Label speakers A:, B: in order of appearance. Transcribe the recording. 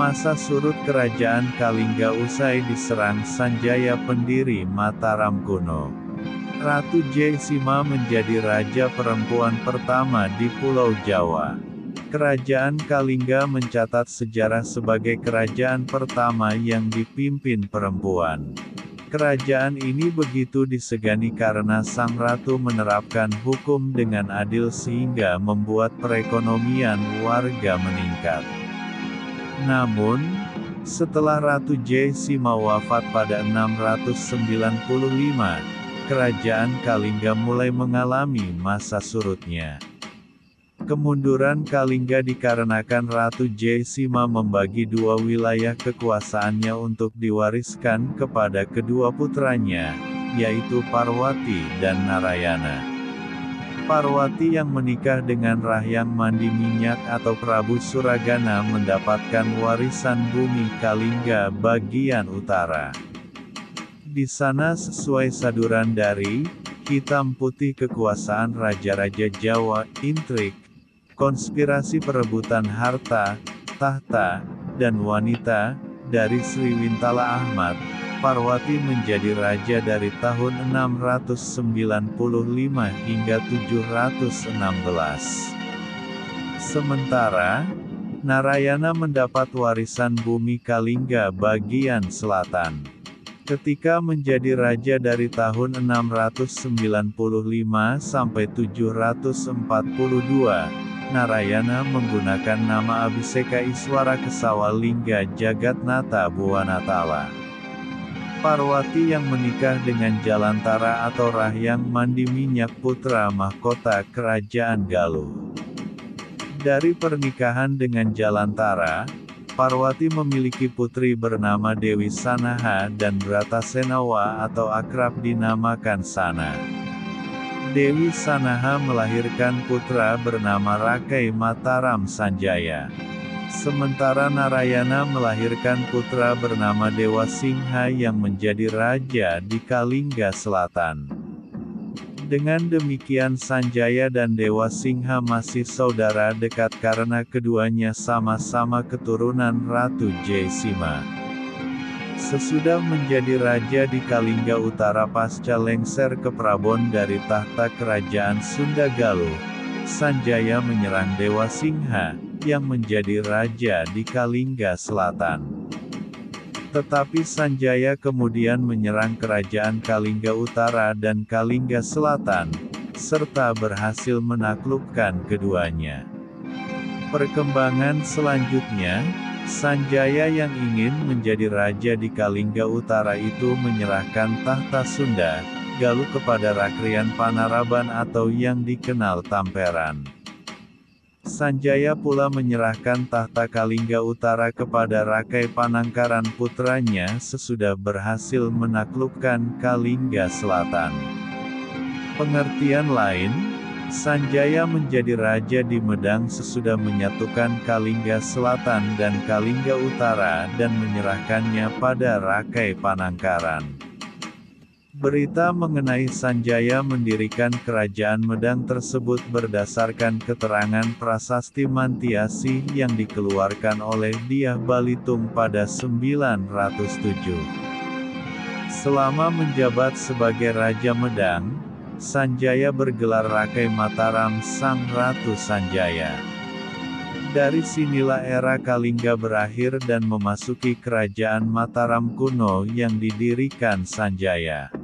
A: Masa surut kerajaan Kalingga usai diserang Sanjaya pendiri Mataram kuno. Ratu Jaisima menjadi raja perempuan pertama di Pulau Jawa. Kerajaan Kalingga mencatat sejarah sebagai kerajaan pertama yang dipimpin perempuan. Kerajaan ini begitu disegani karena sang ratu menerapkan hukum dengan adil sehingga membuat perekonomian warga meningkat. Namun, setelah Ratu Jaisima wafat pada 695, kerajaan Kalingga mulai mengalami masa surutnya. Kemunduran Kalingga dikarenakan Ratu Jaisima membagi dua wilayah kekuasaannya untuk diwariskan kepada kedua putranya, yaitu Parwati dan Narayana. Parwati yang menikah dengan Rahyang Mandi Minyak atau Prabu Suragana mendapatkan warisan bumi Kalingga bagian utara. Di sana sesuai saduran dari hitam putih kekuasaan raja-raja Jawa, intrik, konspirasi perebutan harta, tahta, dan wanita, dari Sri Wintala Ahmad, Parwati menjadi raja dari tahun 695 hingga 716. Sementara, Narayana mendapat warisan bumi Kalingga bagian selatan. Ketika menjadi raja dari tahun 695 sampai 742, Narayana menggunakan nama Abhiseka Iswara Kesawalingga Jagatnata Buwanatala. Parwati yang menikah dengan Jalantara atau Rahyang Mandi Minyak putra mahkota Kerajaan Galuh. Dari pernikahan dengan Jalantara, Parwati memiliki putri bernama Dewi Sanaha dan Brata Senawa atau akrab dinamakan Sana. Dewi Sanaha melahirkan putra bernama Rakai Mataram Sanjaya. Sementara Narayana melahirkan putra bernama Dewa Singha yang menjadi raja di Kalingga Selatan. Dengan demikian Sanjaya dan Dewa Singha masih saudara dekat karena keduanya sama-sama keturunan Ratu Jaisima. Sesudah menjadi raja di Kalingga Utara pasca lengser ke Prabon dari tahta kerajaan Sunda Galuh, Sanjaya menyerang Dewa Singha, yang menjadi raja di Kalingga Selatan. Tetapi Sanjaya kemudian menyerang kerajaan Kalingga Utara dan Kalingga Selatan, serta berhasil menaklukkan keduanya. Perkembangan selanjutnya, Sanjaya yang ingin menjadi raja di Kalingga Utara itu menyerahkan tahta Sunda, Galuh kepada Rakrian Panaraban atau yang dikenal Tamperan. Sanjaya pula menyerahkan tahta Kalingga Utara kepada Rakai Panangkaran putranya sesudah berhasil menaklukkan Kalingga Selatan. Pengertian lain, Sanjaya menjadi raja di Medang sesudah menyatukan Kalingga Selatan dan Kalingga Utara dan menyerahkannya pada Rakai Panangkaran. Berita mengenai Sanjaya mendirikan kerajaan Medang tersebut berdasarkan keterangan prasasti Mantiasi yang dikeluarkan oleh Diah Balitung pada 907. Selama menjabat sebagai Raja Medang, Sanjaya bergelar Rakai Mataram Sang Ratu Sanjaya. Dari sinilah era Kalingga berakhir dan memasuki kerajaan Mataram kuno yang didirikan Sanjaya.